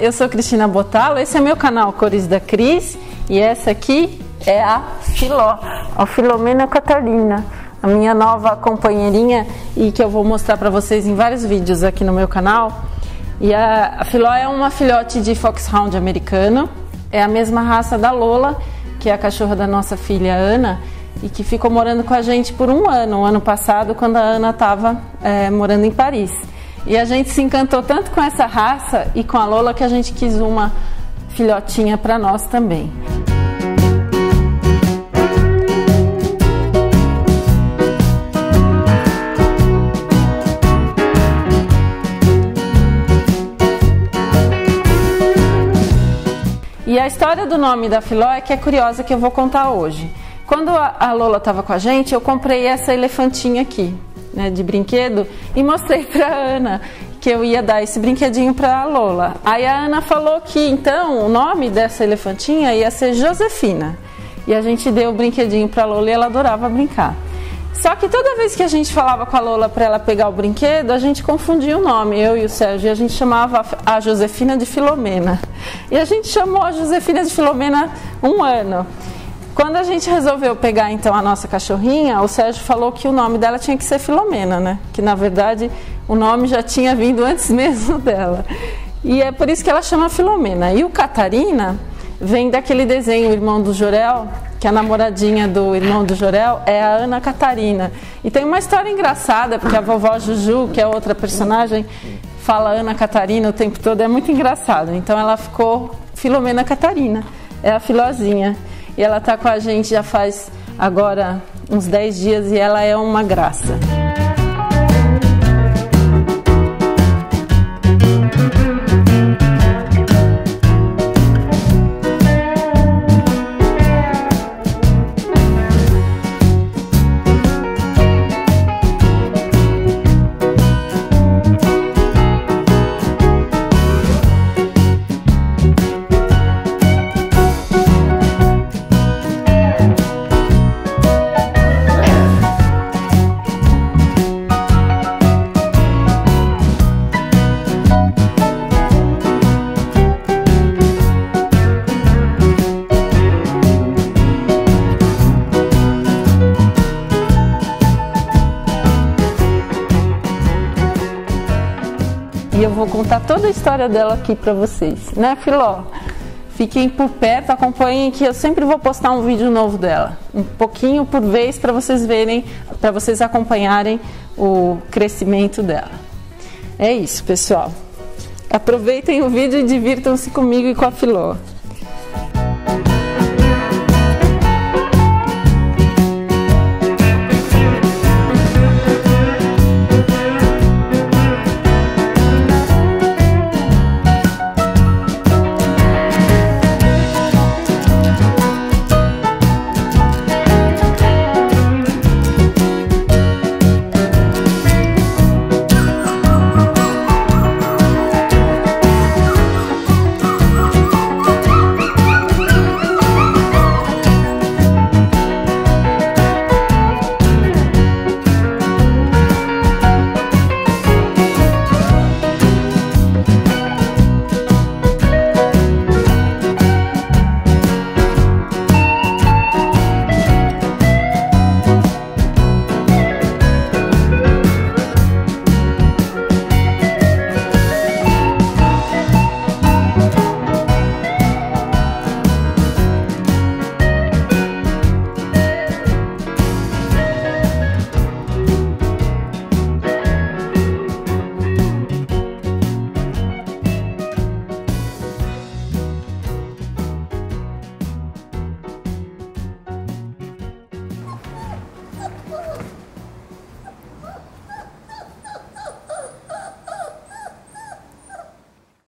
Eu sou Cristina Botalo, esse é meu canal Cores da Cris e essa aqui é a Filó, a Filomena Catarina, a minha nova companheirinha e que eu vou mostrar para vocês em vários vídeos aqui no meu canal. E a, a Filó é uma filhote de foxhound americano é a mesma raça da Lola, que é a cachorra da nossa filha Ana e que ficou morando com a gente por um ano, o ano passado, quando a Ana estava é, morando em Paris. E a gente se encantou tanto com essa raça e com a Lola que a gente quis uma filhotinha para nós também. História do nome da Filó é que é curiosa que eu vou contar hoje. Quando a Lola estava com a gente, eu comprei essa elefantinha aqui, né, de brinquedo, e mostrei para Ana que eu ia dar esse brinquedinho para a Lola. Aí a Ana falou que então o nome dessa elefantinha ia ser Josefina. E a gente deu o brinquedinho para a Lola e ela adorava brincar. Só que toda vez que a gente falava com a Lola para ela pegar o brinquedo, a gente confundia o nome, eu e o Sérgio, e a gente chamava a Josefina de Filomena. E a gente chamou a Josefina de Filomena um ano. Quando a gente resolveu pegar então a nossa cachorrinha, o Sérgio falou que o nome dela tinha que ser Filomena, né? Que na verdade o nome já tinha vindo antes mesmo dela. E é por isso que ela chama Filomena. E o Catarina vem daquele desenho, o irmão do Jorel, que a namoradinha do irmão do Jorel é a Ana Catarina. E tem uma história engraçada, porque a vovó Juju, que é outra personagem, fala Ana Catarina o tempo todo, é muito engraçado. Então ela ficou Filomena Catarina, é a filozinha. E ela está com a gente já faz agora uns 10 dias e ela é uma graça. E eu vou contar toda a história dela aqui para vocês, né, Filó? Fiquem por perto, acompanhem que eu sempre vou postar um vídeo novo dela, um pouquinho por vez para vocês verem, para vocês acompanharem o crescimento dela. É isso, pessoal. Aproveitem o vídeo e divirtam-se comigo e com a Filó.